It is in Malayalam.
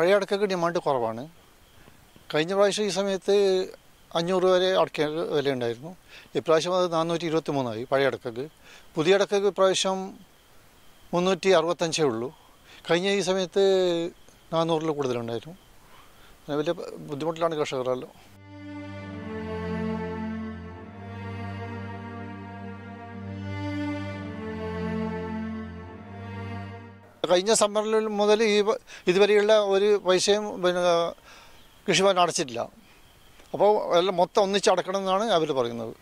പഴയ അടക്കൊക്കെ ഡിമാൻഡ് കുറവാണ്. കഴിഞ്ഞ പ്രാവശ്യം ഈ സമയത്ത് അഞ്ഞൂറ് വരെ അടക്ക വില ഉണ്ടായിരുന്നു. ഇപ്രാവശ്യം അത് നാനൂറ്റി ഇരുപത്തി മൂന്നായി പഴയ അടക്കക്ക് പുതിയ അടക്കക്ക് ഇപ്രാവശ്യം മുന്നൂറ്റി അറുപത്തഞ്ചേ ഉള്ളൂ. കഴിഞ്ഞ ഈ സമയത്ത് നാനൂറിൽ കൂടുതലുണ്ടായിരുന്നു. വലിയ ബുദ്ധിമുട്ടിലാണ് കർഷകരെല്ലാം കഴിഞ്ഞ സമ്മറിൽ മുതൽ ഈ ഇതുവരെയുള്ള ഒരു പൈസയും പിന്നെ കൃഷിഭവൻ അടച്ചിട്ടില്ല. അപ്പോൾ എല്ലാം മൊത്തം ഒന്നിച്ചടക്കണം എന്നാണ് അവർ പറയുന്നത്.